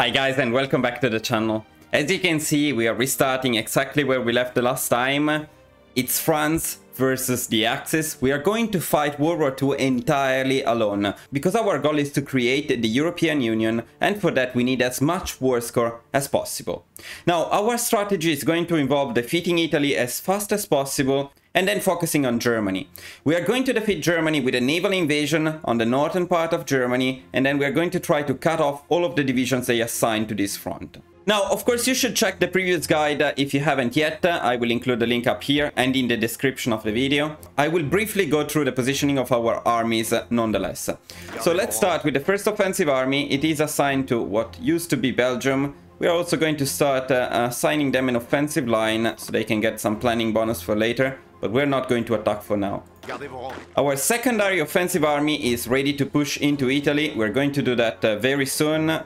Hi guys and welcome back to the channel. As you can see, we are restarting exactly where we left the last time. It's France versus the Axis. We are going to fight World War II entirely alone, because our goal is to create the European Union, and for that we need as much war score as possible. Now, our strategy is going to involve defeating Italy as fast as possible, and then focusing on Germany. We are going to defeat Germany with a naval invasion on the northern part of Germany, and then we are going to try to cut off all of the divisions they assigned to this front. Now, of course, you should check the previous guide uh, if you haven't yet. Uh, I will include the link up here and in the description of the video. I will briefly go through the positioning of our armies uh, nonetheless. So let's start with the first offensive army. It is assigned to what used to be Belgium. We are also going to start uh, assigning them an offensive line so they can get some planning bonus for later. But we're not going to attack for now. Our secondary offensive army is ready to push into Italy. We're going to do that uh, very soon.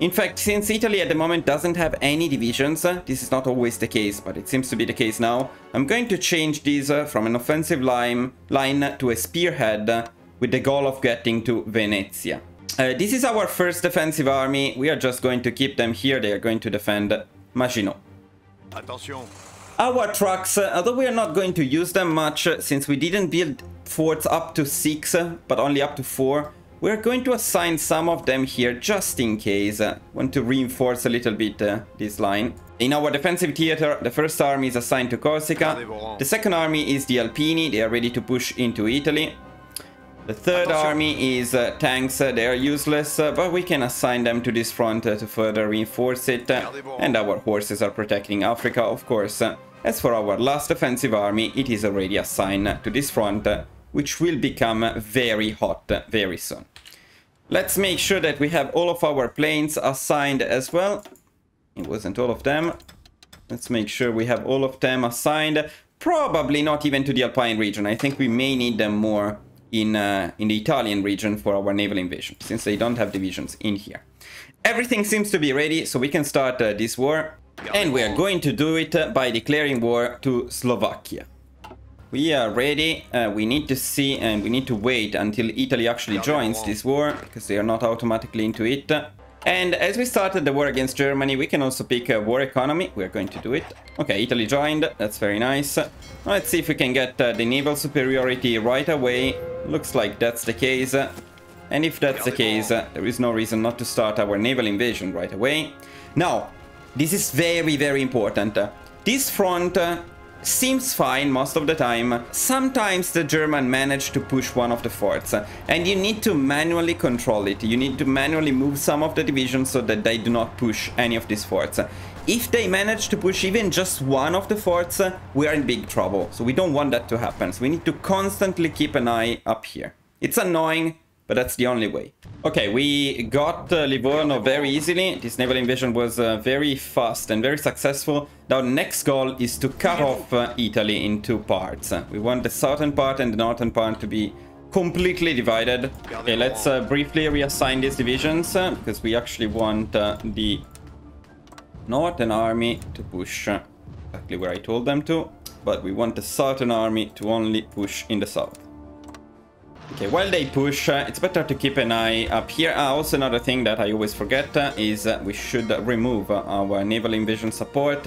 In fact, since Italy at the moment doesn't have any divisions, uh, this is not always the case, but it seems to be the case now, I'm going to change these uh, from an offensive line, line to a spearhead uh, with the goal of getting to Venezia. This is our first defensive army, we are just going to keep them here, they are going to defend Maginot. Attention. Our trucks, uh, although we are not going to use them much, uh, since we didn't build forts up to 6, but only up to 4, we're going to assign some of them here just in case. Uh, want to reinforce a little bit uh, this line. In our defensive theater, the first army is assigned to Corsica. The second army is the Alpini. They are ready to push into Italy. The third army is uh, tanks. Uh, they are useless, uh, but we can assign them to this front uh, to further reinforce it. and our horses are protecting Africa, of course. As for our last offensive army, it is already assigned to this front, which will become very hot very soon. Let's make sure that we have all of our planes assigned as well. It wasn't all of them. Let's make sure we have all of them assigned. Probably not even to the Alpine region. I think we may need them more in, uh, in the Italian region for our naval invasion, since they don't have divisions in here. Everything seems to be ready, so we can start uh, this war. And we are going to do it uh, by declaring war to Slovakia. We are ready. Uh, we need to see and we need to wait until Italy actually joins this war because they are not automatically into it. And as we started the war against Germany, we can also pick a war economy. We're going to do it. Okay, Italy joined. That's very nice. Let's see if we can get uh, the naval superiority right away. Looks like that's the case. And if that's the case, uh, there is no reason not to start our naval invasion right away. Now, this is very, very important. This front uh, seems fine most of the time. Sometimes the German manage to push one of the forts and you need to manually control it. You need to manually move some of the divisions so that they do not push any of these forts. If they manage to push even just one of the forts, we are in big trouble. So we don't want that to happen. So we need to constantly keep an eye up here. It's annoying, but that's the only way. Okay, we got uh, Livorno very easily. This naval invasion was uh, very fast and very successful. Now next goal is to cut off uh, Italy in two parts. We want the southern part and the northern part to be completely divided. Okay, let's uh, briefly reassign these divisions uh, because we actually want uh, the northern army to push exactly where I told them to. But we want the southern army to only push in the south. Okay, while they push, uh, it's better to keep an eye up here. Uh, also another thing that I always forget uh, is we should remove our naval invasion support.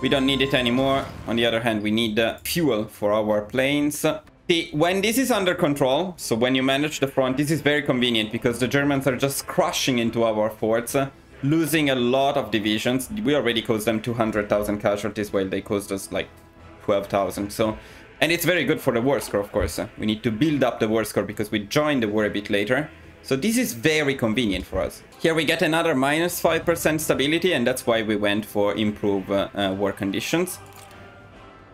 We don't need it anymore. On the other hand, we need fuel for our planes. See, when this is under control, so when you manage the front, this is very convenient because the Germans are just crushing into our forts, losing a lot of divisions. We already caused them 200,000 casualties while they caused us like 12,000. So and it's very good for the war score, of course. We need to build up the war score because we joined the war a bit later. So this is very convenient for us. Here we get another minus 5% stability and that's why we went for improve uh, uh, war conditions.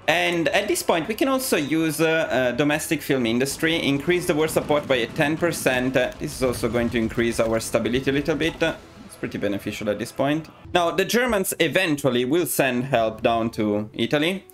And at this point we can also use uh, uh domestic film industry, increase the war support by 10%. this is also going to increase our stability a little bit. it's pretty beneficial at this point. Now the Germans eventually will send help down to Italy.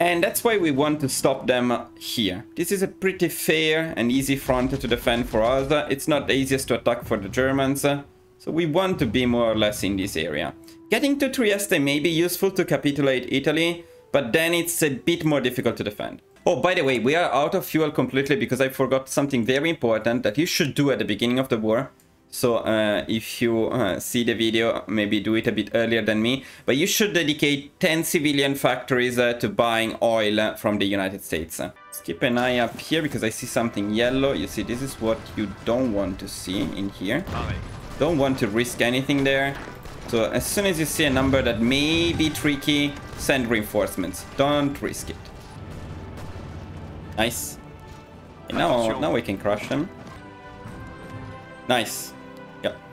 And that's why we want to stop them here. This is a pretty fair and easy front to defend for us. It's not the easiest to attack for the Germans. So we want to be more or less in this area. Getting to Trieste may be useful to capitulate Italy, but then it's a bit more difficult to defend. Oh, by the way, we are out of fuel completely because I forgot something very important that you should do at the beginning of the war. So uh, if you uh, see the video, maybe do it a bit earlier than me. But you should dedicate 10 civilian factories uh, to buying oil from the United States. Let's keep an eye up here because I see something yellow. You see, this is what you don't want to see in here. Don't want to risk anything there. So as soon as you see a number that may be tricky, send reinforcements. Don't risk it. Nice. Okay, now, now we can crush them. Nice.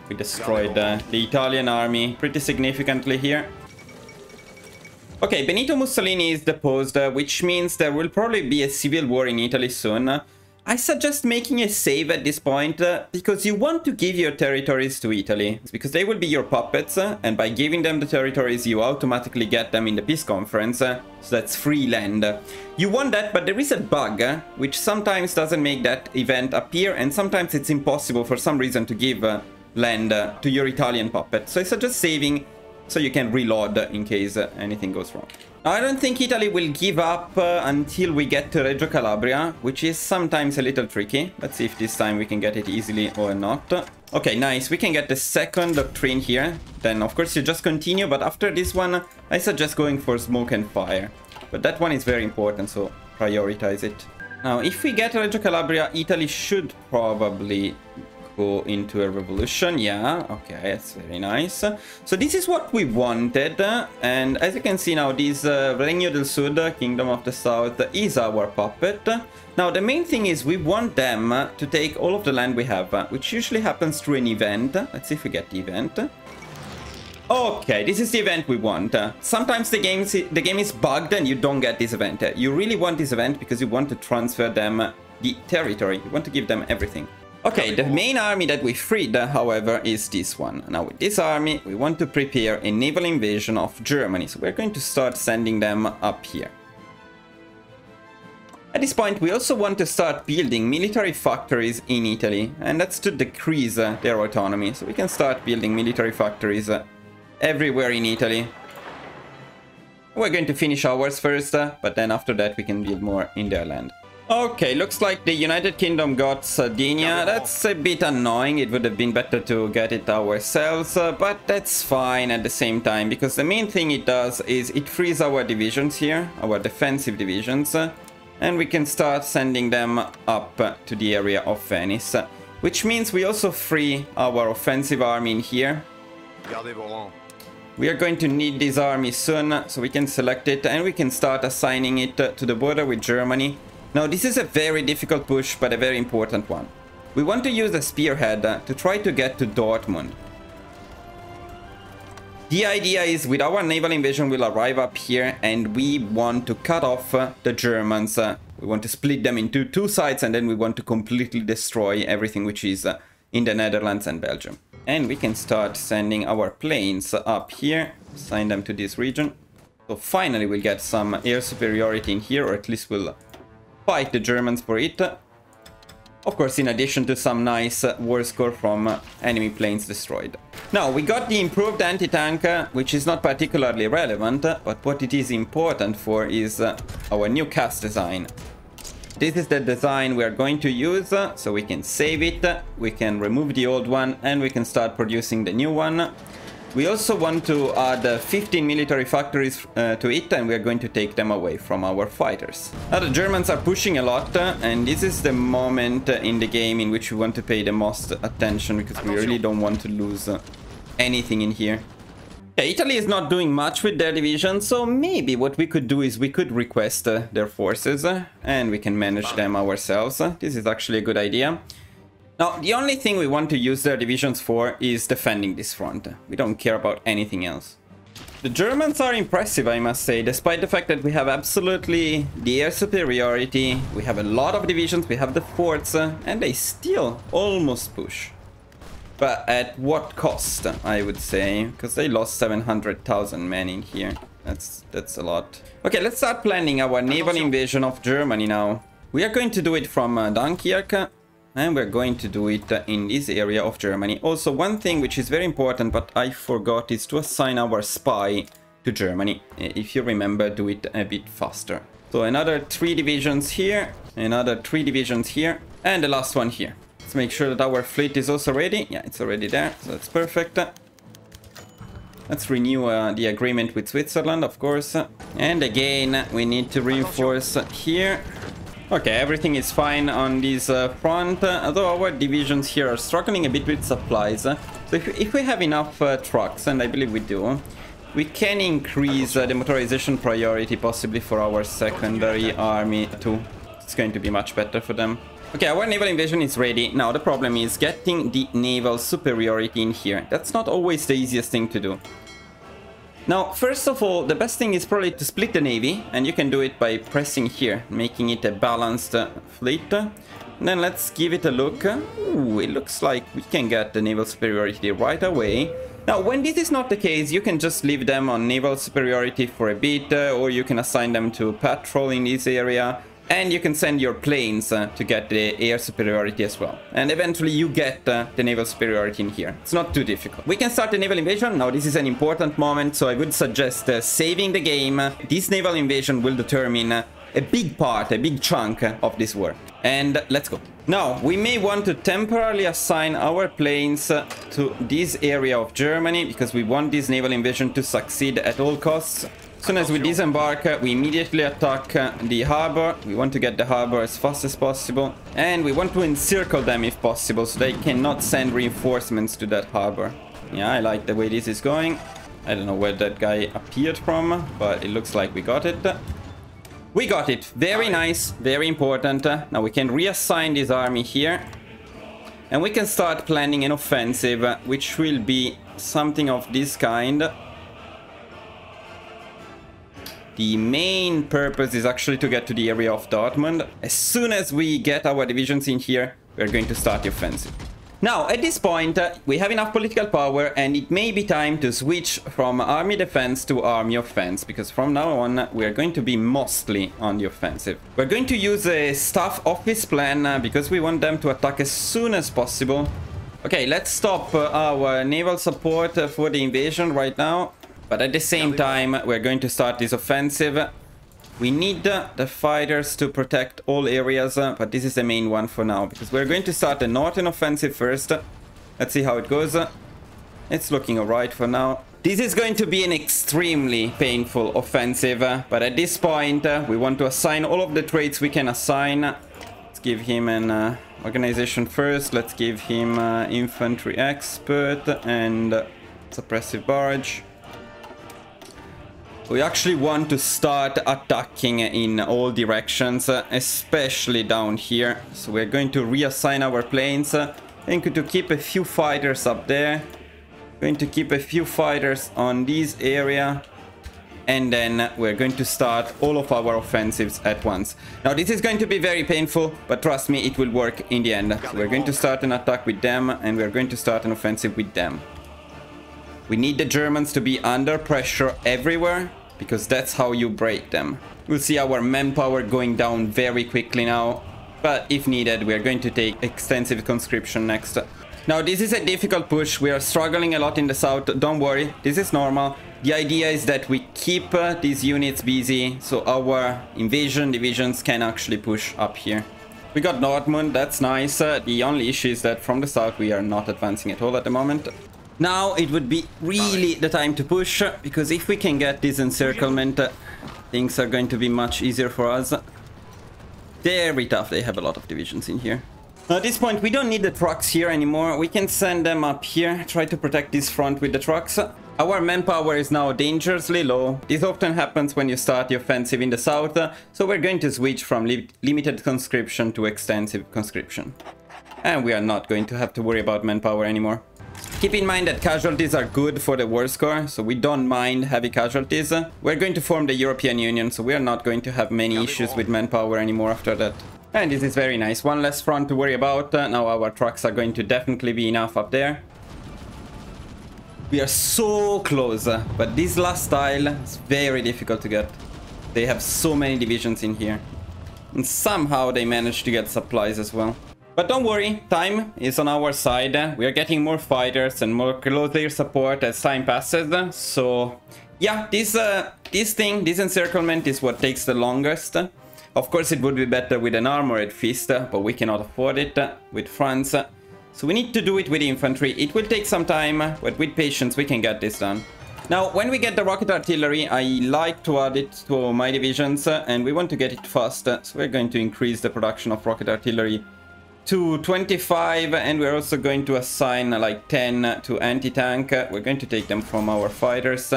We destroyed uh, the Italian army pretty significantly here. Okay, Benito Mussolini is deposed, uh, which means there will probably be a civil war in Italy soon. I suggest making a save at this point, uh, because you want to give your territories to Italy, because they will be your puppets, uh, and by giving them the territories you automatically get them in the peace conference, uh, so that's free land. You want that, but there is a bug, uh, which sometimes doesn't make that event appear, and sometimes it's impossible for some reason to give uh, land to your Italian puppet. So I suggest saving so you can reload in case anything goes wrong. I don't think Italy will give up uh, until we get to Reggio Calabria, which is sometimes a little tricky. Let's see if this time we can get it easily or not. Okay, nice. We can get the second doctrine here. Then, of course, you just continue, but after this one, I suggest going for smoke and fire. But that one is very important, so prioritize it. Now, if we get Reggio Calabria, Italy should probably go into a revolution. Yeah, okay, that's very nice. So this is what we wanted. And as you can see now, this uh, Regno del Sud, Kingdom of the South, is our puppet. Now, the main thing is we want them to take all of the land we have, which usually happens through an event. Let's see if we get the event. Okay, this is the event we want. sometimes the game, the game is bugged and you don't get this event. You really want this event because you want to transfer them the territory. You want to give them everything. Okay, the main army that we freed, however, is this one. Now with this army, we want to prepare a naval invasion of Germany, so we're going to start sending them up here. At this point, we also want to start building military factories in Italy, and that's to decrease uh, their autonomy. So we can start building military factories uh, everywhere in Italy. We're going to finish ours first, uh, but then after that we can build more in their land. Okay, looks like the United Kingdom got Sardinia. That's a bit annoying. It would have been better to get it ourselves, uh, but that's fine at the same time, because the main thing it does is it frees our divisions here, our defensive divisions, uh, and we can start sending them up to the area of Venice, which means we also free our offensive army in here. We are going to need this army soon, so we can select it, and we can start assigning it to the border with Germany. Now this is a very difficult push, but a very important one. We want to use a spearhead uh, to try to get to Dortmund. The idea is with our naval invasion we'll arrive up here and we want to cut off uh, the Germans. Uh, we want to split them into two sides and then we want to completely destroy everything which is uh, in the Netherlands and Belgium. And we can start sending our planes up here, assign them to this region. So finally we'll get some air superiority in here or at least we'll fight the Germans for it. Of course, in addition to some nice war score from enemy planes destroyed. Now, we got the improved anti-tank, which is not particularly relevant, but what it is important for is uh, our new cast design. This is the design we are going to use, so we can save it, we can remove the old one, and we can start producing the new one. We also want to add uh, 15 military factories uh, to it and we are going to take them away from our fighters. Now the Germans are pushing a lot uh, and this is the moment uh, in the game in which we want to pay the most attention because we really don't want to lose uh, anything in here. Yeah, Italy is not doing much with their division, so maybe what we could do is we could request uh, their forces and we can manage them ourselves. This is actually a good idea. Now, the only thing we want to use their divisions for is defending this front. We don't care about anything else. The Germans are impressive, I must say, despite the fact that we have absolutely the air superiority, we have a lot of divisions, we have the forts, uh, and they still almost push. But at what cost, I would say, because they lost 700,000 men in here. That's, that's a lot. Okay, let's start planning our naval invasion of Germany now. We are going to do it from uh, Dunkirk, and we're going to do it in this area of Germany. Also, one thing which is very important, but I forgot, is to assign our spy to Germany. If you remember, do it a bit faster. So another three divisions here, another three divisions here, and the last one here. Let's Let's make sure that our fleet is also ready. Yeah, it's already there, so that's perfect. Let's renew uh, the agreement with Switzerland, of course. And again, we need to reinforce here. Okay, everything is fine on this uh, front, uh, although our divisions here are struggling a bit with supplies. So if, if we have enough uh, trucks, and I believe we do, we can increase uh, the motorization priority possibly for our secondary army too. It's going to be much better for them. Okay, our naval invasion is ready. Now the problem is getting the naval superiority in here. That's not always the easiest thing to do. Now, first of all, the best thing is probably to split the navy, and you can do it by pressing here, making it a balanced uh, fleet. Then let's give it a look. Ooh, it looks like we can get the naval superiority right away. Now, when this is not the case, you can just leave them on naval superiority for a bit, uh, or you can assign them to patrol in this area, and you can send your planes uh, to get the air superiority as well. And eventually you get uh, the naval superiority in here. It's not too difficult. We can start the naval invasion. Now this is an important moment, so I would suggest uh, saving the game. This naval invasion will determine uh, a big part, a big chunk of this war. And let's go. Now, we may want to temporarily assign our planes uh, to this area of Germany because we want this naval invasion to succeed at all costs. As soon as we disembark, we immediately attack the harbor. We want to get the harbor as fast as possible. And we want to encircle them if possible, so they cannot send reinforcements to that harbor. Yeah, I like the way this is going. I don't know where that guy appeared from, but it looks like we got it. We got it. Very nice. Very important. Now we can reassign this army here. And we can start planning an offensive, which will be something of this kind. The main purpose is actually to get to the area of Dortmund. As soon as we get our divisions in here, we're going to start the offensive. Now, at this point, uh, we have enough political power and it may be time to switch from army defense to army offense, because from now on, we are going to be mostly on the offensive. We're going to use a staff office plan uh, because we want them to attack as soon as possible. Okay, let's stop uh, our naval support uh, for the invasion right now. But at the same time, we're going to start this offensive. We need the fighters to protect all areas, but this is the main one for now, because we're going to start the northern offensive first. Let's see how it goes. It's looking alright for now. This is going to be an extremely painful offensive, but at this point, we want to assign all of the traits we can assign. Let's give him an uh, organization first. Let's give him uh, infantry expert and suppressive barrage. We actually want to start attacking in all directions, especially down here. So we're going to reassign our planes. Going to keep a few fighters up there. Going to keep a few fighters on this area. And then we're going to start all of our offensives at once. Now this is going to be very painful, but trust me, it will work in the end. So we're going to start an attack with them, and we're going to start an offensive with them. We need the Germans to be under pressure everywhere, because that's how you break them. We'll see our manpower going down very quickly now, but if needed, we are going to take extensive conscription next. Now, this is a difficult push. We are struggling a lot in the south. Don't worry, this is normal. The idea is that we keep uh, these units busy, so our invasion divisions can actually push up here. We got Dortmund, that's nice. Uh, the only issue is that from the south we are not advancing at all at the moment. Now it would be really the time to push, because if we can get this encirclement, uh, things are going to be much easier for us. Very tough, they have a lot of divisions in here. At this point, we don't need the trucks here anymore. We can send them up here, try to protect this front with the trucks. Our manpower is now dangerously low. This often happens when you start the offensive in the south, so we're going to switch from li limited conscription to extensive conscription. And we are not going to have to worry about manpower anymore. Keep in mind that casualties are good for the war score, so we don't mind heavy casualties. We're going to form the European Union, so we are not going to have many issues with manpower anymore after that. And this is very nice. One less front to worry about. Uh, now our trucks are going to definitely be enough up there. We are so close, uh, but this last tile is very difficult to get. They have so many divisions in here. And somehow they managed to get supplies as well. But don't worry, time is on our side. We are getting more fighters and more closer support as time passes. So yeah, this uh, this thing, this encirclement is what takes the longest. Of course, it would be better with an armored fist, but we cannot afford it with France. So we need to do it with infantry. It will take some time, but with patience we can get this done. Now, when we get the rocket artillery, I like to add it to my divisions, and we want to get it fast. So we're going to increase the production of rocket artillery to 25, and we're also going to assign like 10 to anti-tank. We're going to take them from our fighters.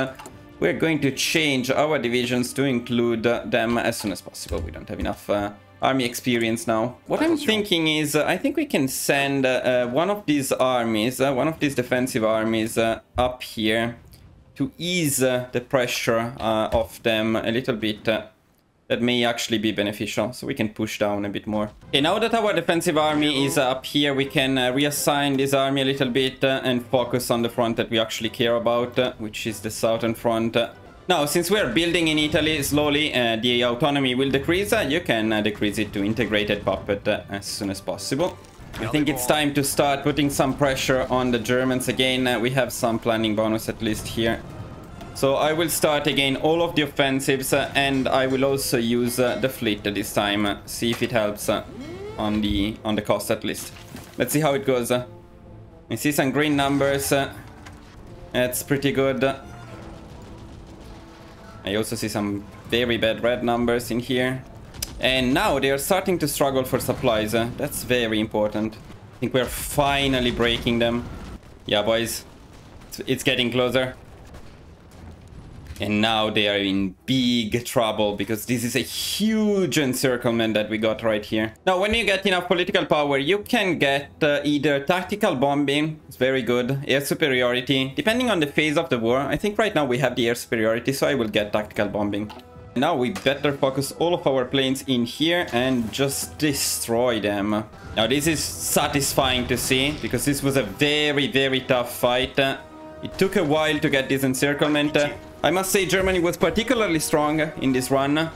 We're going to change our divisions to include them as soon as possible. We don't have enough uh, army experience now. What I'm thinking is, uh, I think we can send uh, one of these armies, uh, one of these defensive armies uh, up here to ease uh, the pressure of them a little bit. That may actually be beneficial, so we can push down a bit more. Okay, now that our defensive army is up here, we can reassign this army a little bit and focus on the front that we actually care about, which is the southern front. Now, since we're building in Italy slowly, uh, the autonomy will decrease. Uh, you can uh, decrease it to integrated puppet uh, as soon as possible. I think it's time to start putting some pressure on the Germans again. Uh, we have some planning bonus at least here. So I will start again all of the offensives uh, and I will also use uh, the fleet this time. Uh, see if it helps uh, on the on the cost at least. Let's see how it goes. I see some green numbers. That's pretty good. I also see some very bad red numbers in here. And now they are starting to struggle for supplies. Uh, that's very important. I think we're finally breaking them. Yeah, boys. It's getting closer. And now they are in big trouble because this is a huge encirclement that we got right here. Now, when you get enough political power, you can get uh, either tactical bombing, it's very good, air superiority, depending on the phase of the war. I think right now we have the air superiority, so I will get tactical bombing. Now we better focus all of our planes in here and just destroy them. Now this is satisfying to see, because this was a very, very tough fight. It took a while to get this encirclement. I must say Germany was particularly strong in this run. Uh,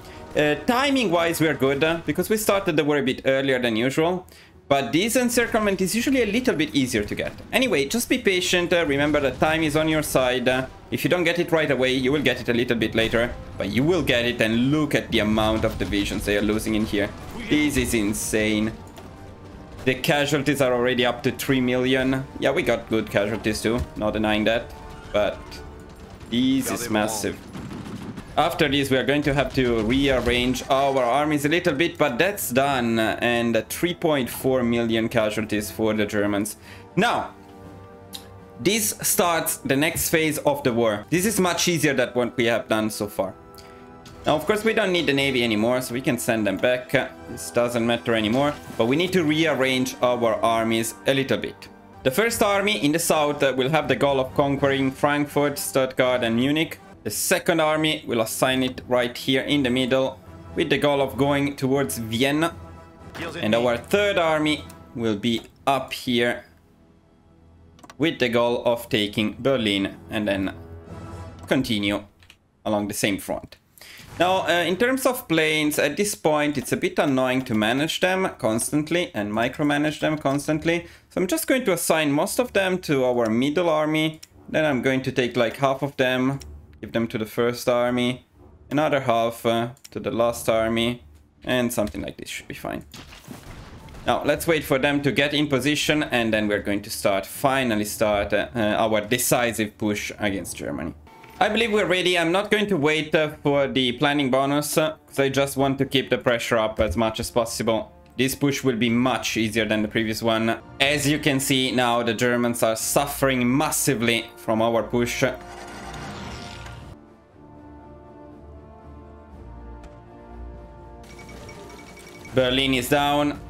Timing-wise, we're good, uh, because we started the war a bit earlier than usual. But this encirclement is usually a little bit easier to get. Anyway, just be patient. Uh, remember that time is on your side. Uh, if you don't get it right away, you will get it a little bit later. But you will get it and look at the amount of divisions they are losing in here. This is insane. The casualties are already up to 3 million. Yeah, we got good casualties too, not denying that. But this is massive. After this, we are going to have to rearrange our armies a little bit, but that's done. And 3.4 million casualties for the Germans. Now, this starts the next phase of the war. This is much easier than what we have done so far. Now, of course, we don't need the navy anymore, so we can send them back. This doesn't matter anymore, but we need to rearrange our armies a little bit. The first army in the south uh, will have the goal of conquering Frankfurt, Stuttgart and Munich. The second army will assign it right here in the middle with the goal of going towards Vienna. And our third army will be up here with the goal of taking Berlin and then continue along the same front. Now, uh, in terms of planes, at this point, it's a bit annoying to manage them constantly and micromanage them constantly. So I'm just going to assign most of them to our middle army. Then I'm going to take like half of them, give them to the first army, another half uh, to the last army, and something like this should be fine. Now, let's wait for them to get in position, and then we're going to start, finally start uh, our decisive push against Germany. I believe we're ready. I'm not going to wait uh, for the planning bonus, because I just want to keep the pressure up as much as possible. This push will be much easier than the previous one. As you can see now, the Germans are suffering massively from our push. Berlin is down.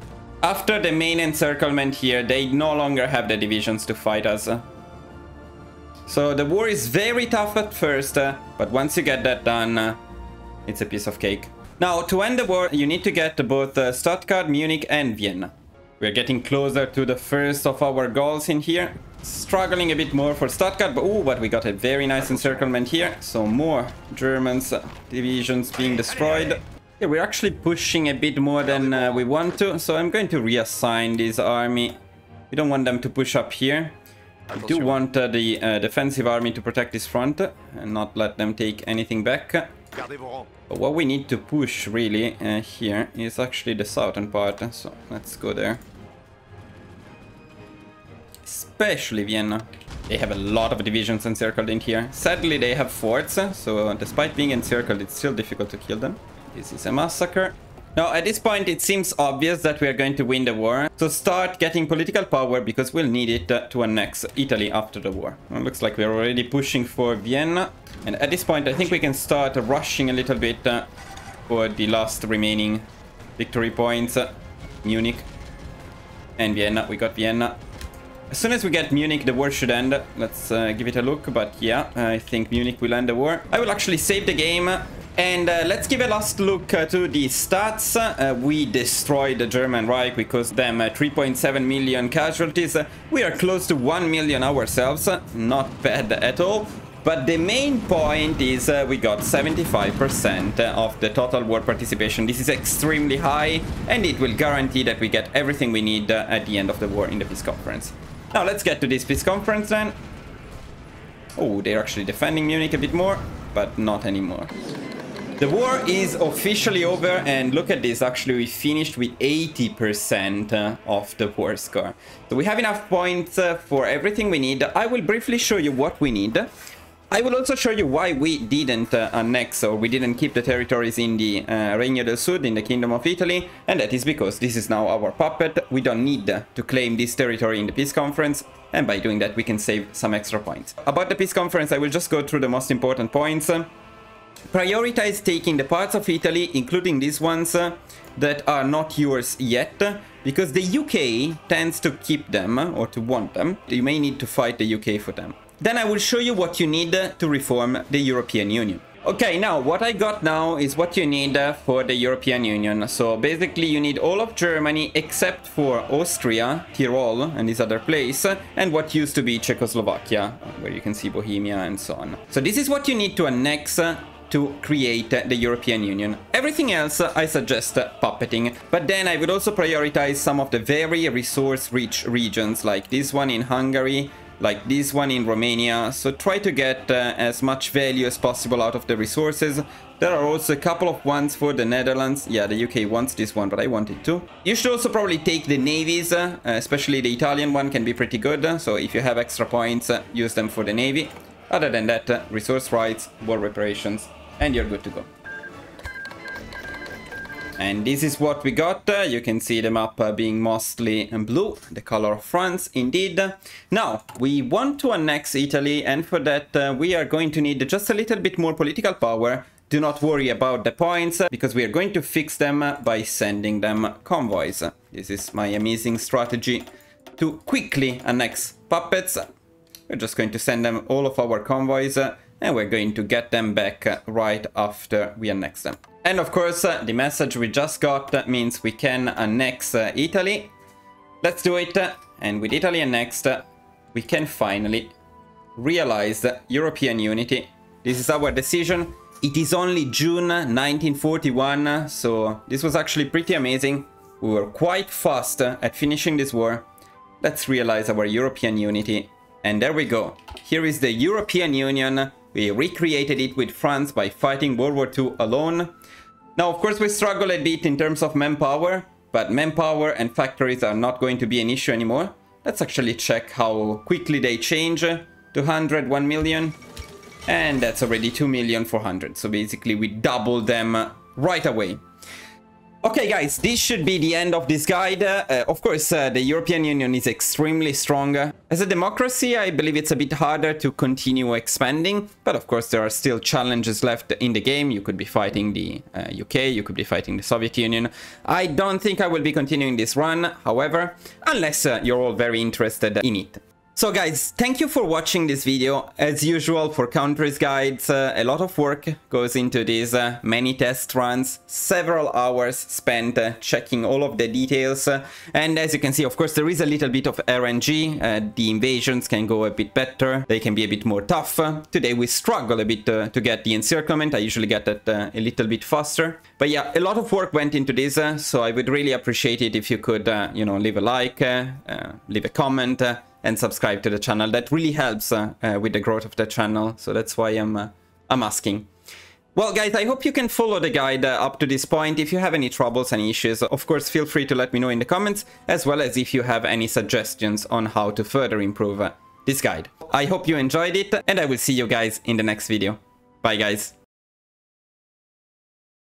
After the main encirclement here, they no longer have the divisions to fight us. So the war is very tough at first, uh, but once you get that done, uh, it's a piece of cake. Now, to end the war, you need to get both uh, Stuttgart, Munich and Vienna. We're getting closer to the first of our goals in here. Struggling a bit more for Stuttgart, but oh, but we got a very nice encirclement here. So more Germans uh, divisions being destroyed. Yeah, we're actually pushing a bit more than uh, we want to, so I'm going to reassign this army. We don't want them to push up here. I do want uh, the uh, defensive army to protect this front and not let them take anything back. But what we need to push really uh, here is actually the southern part, so let's go there. Especially Vienna. They have a lot of divisions encircled in here. Sadly, they have forts, so despite being encircled, it's still difficult to kill them. This is a massacre. Now, at this point, it seems obvious that we are going to win the war. So start getting political power because we'll need it uh, to annex Italy after the war. Well, looks like we're already pushing for Vienna. And at this point, I think we can start rushing a little bit uh, for the last remaining victory points. Uh, Munich and Vienna. We got Vienna. As soon as we get Munich, the war should end. Let's uh, give it a look. But yeah, I think Munich will end the war. I will actually save the game. And uh, let's give a last look uh, to the stats. Uh, we destroyed the German Reich. We caused them uh, 3.7 million casualties. we are close to 1 million ourselves. Not bad at all. But the main point is uh, we got 75% of the total war participation. This is extremely high and it will guarantee that we get everything we need uh, at the end of the war in the peace conference. Now let's get to this peace conference then. Oh, they're actually defending Munich a bit more, but not anymore. The war is officially over and look at this, actually we finished with 80% uh, of the war score. So we have enough points uh, for everything we need. I will briefly show you what we need. I will also show you why we didn't uh, annex or we didn't keep the territories in the uh, Regno del Sud, in the Kingdom of Italy, and that is because this is now our puppet. We don't need to claim this territory in the peace conference, and by doing that we can save some extra points. About the peace conference, I will just go through the most important points. Prioritize taking the parts of Italy, including these ones, uh, that are not yours yet, because the UK tends to keep them, uh, or to want them. You may need to fight the UK for them. Then I will show you what you need uh, to reform the European Union. Okay, now what I got now is what you need uh, for the European Union. So basically you need all of Germany except for Austria, Tyrol and this other place and what used to be Czechoslovakia, where you can see Bohemia and so on. So this is what you need to annex to create the European Union. Everything else I suggest puppeting, but then I would also prioritize some of the very resource-rich regions like this one in Hungary, like this one in Romania, so try to get uh, as much value as possible out of the resources. There are also a couple of ones for the Netherlands. Yeah, the UK wants this one, but I want it too. You should also probably take the navies, uh, especially the Italian one can be pretty good. So if you have extra points, uh, use them for the navy. Other than that, uh, resource rights, war reparations, and you're good to go. And this is what we got. Uh, you can see the map uh, being mostly blue, the color of France, indeed. Now, we want to annex Italy, and for that uh, we are going to need just a little bit more political power. Do not worry about the points, because we are going to fix them by sending them convoys. This is my amazing strategy to quickly annex puppets. We're just going to send them all of our convoys and we're going to get them back uh, right after we annex them. And of course, uh, the message we just got that means we can annex uh, Italy. Let's do it. And with Italy annexed, we can finally realize European unity. This is our decision. It is only June 1941, so this was actually pretty amazing. We were quite fast at finishing this war. Let's realize our European unity. And there we go. Here is the European Union we recreated it with France by fighting World War II alone. Now, of course, we struggle a bit in terms of manpower, but manpower and factories are not going to be an issue anymore. Let's actually check how quickly they change. 200, 1 million. And that's already 2 million 400. So basically we double them right away. Okay guys, this should be the end of this guide. Uh, of course, uh, the European Union is extremely strong. As a democracy, I believe it's a bit harder to continue expanding, but of course there are still challenges left in the game. You could be fighting the uh, UK, you could be fighting the Soviet Union. I don't think I will be continuing this run, however, unless uh, you're all very interested in it. So guys, thank you for watching this video. As usual for countries guides, uh, a lot of work goes into these uh, many test runs, several hours spent uh, checking all of the details. and as you can see, of course, there is a little bit of RNG. Uh, the invasions can go a bit better. They can be a bit more tough. Today we struggle a bit uh, to get the encirclement. I usually get that uh, a little bit faster. But yeah, a lot of work went into this, so I would really appreciate it if you could, you know, leave a like, leave a comment, and subscribe to the channel. That really helps uh, uh, with the growth of the channel. So that's why I'm, uh, I'm asking. Well, guys, I hope you can follow the guide uh, up to this point. If you have any troubles, any issues, of course, feel free to let me know in the comments, as well as if you have any suggestions on how to further improve uh, this guide. I hope you enjoyed it, and I will see you guys in the next video. Bye, guys.